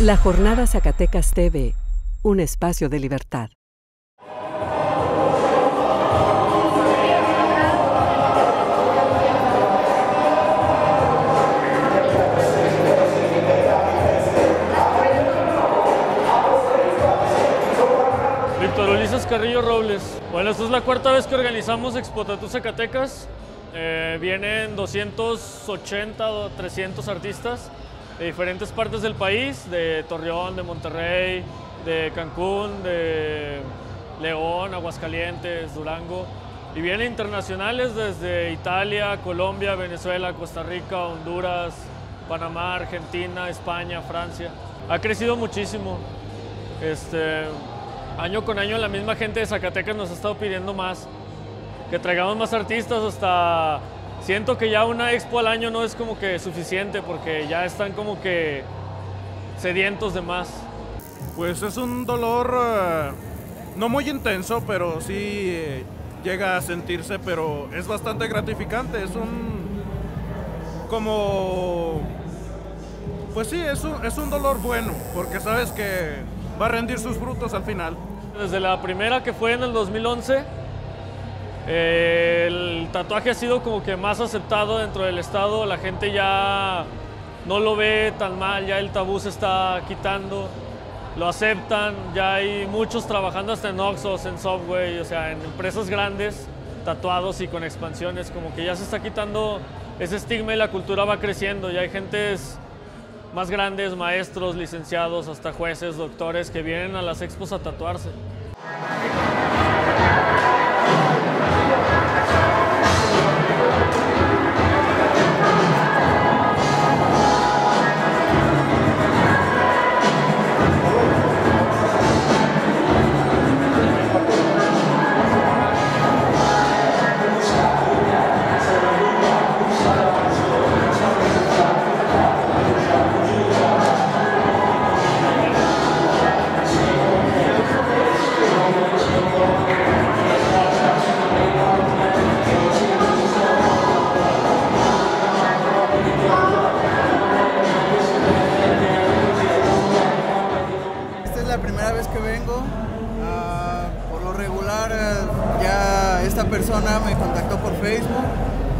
La Jornada Zacatecas TV, un espacio de libertad. Víctor Ulises Carrillo Robles. Bueno, esta es la cuarta vez que organizamos Expo Tatú Zacatecas. Eh, vienen 280 o 300 artistas de diferentes partes del país, de Torreón, de Monterrey, de Cancún, de León, Aguascalientes, Durango. Y vienen internacionales desde Italia, Colombia, Venezuela, Costa Rica, Honduras, Panamá, Argentina, España, Francia. Ha crecido muchísimo. Este, año con año la misma gente de Zacatecas nos ha estado pidiendo más, que traigamos más artistas hasta... Siento que ya una expo al año no es como que suficiente porque ya están como que sedientos de más. Pues es un dolor eh, no muy intenso, pero sí eh, llega a sentirse, pero es bastante gratificante. Es un como pues sí, es un, es un dolor bueno, porque sabes que va a rendir sus frutos al final. Desde la primera que fue en el 2011, el tatuaje ha sido como que más aceptado dentro del estado, la gente ya no lo ve tan mal, ya el tabú se está quitando, lo aceptan, ya hay muchos trabajando hasta en Oxos, en Subway, o sea, en empresas grandes, tatuados y con expansiones, como que ya se está quitando ese estigma y la cultura va creciendo, ya hay gentes más grandes, maestros, licenciados, hasta jueces, doctores que vienen a las expos a tatuarse. Ah, por lo regular, eh, ya esta persona me contactó por Facebook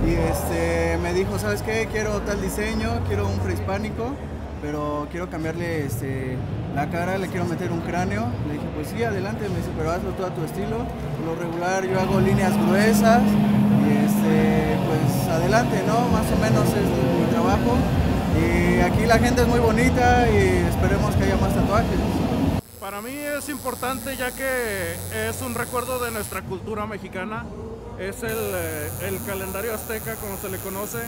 y este, me dijo, ¿sabes qué? Quiero tal diseño, quiero un prehispánico, pero quiero cambiarle este, la cara, le quiero meter un cráneo. Le dije, pues sí, adelante, me dice, pero hazlo todo a tu estilo. Por lo regular yo hago líneas gruesas y este, pues adelante, ¿no? Más o menos es mi trabajo. Y aquí la gente es muy bonita y esperemos que haya más tatuajes. Para mí es importante ya que es un recuerdo de nuestra cultura mexicana. Es el, eh, el calendario azteca como se le conoce.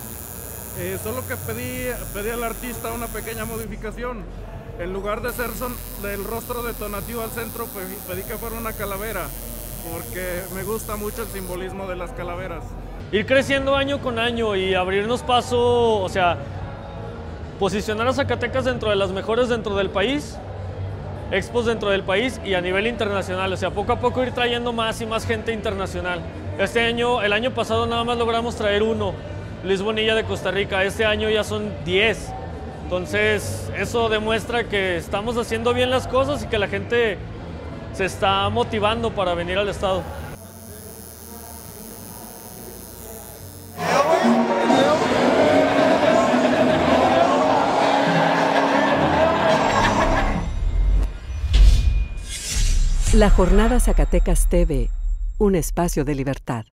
Eh, solo que pedí, pedí al artista una pequeña modificación. En lugar de ser son, del rostro de Tonatiuh al centro, pedí que fuera una calavera. Porque me gusta mucho el simbolismo de las calaveras. Ir creciendo año con año y abrirnos paso, o sea, posicionar a Zacatecas dentro de las mejores dentro del país, expos dentro del país y a nivel internacional, o sea, poco a poco ir trayendo más y más gente internacional. Este año, el año pasado nada más logramos traer uno, Luis Bonilla de Costa Rica, este año ya son 10. Entonces, eso demuestra que estamos haciendo bien las cosas y que la gente se está motivando para venir al estado. La Jornada Zacatecas TV, un espacio de libertad.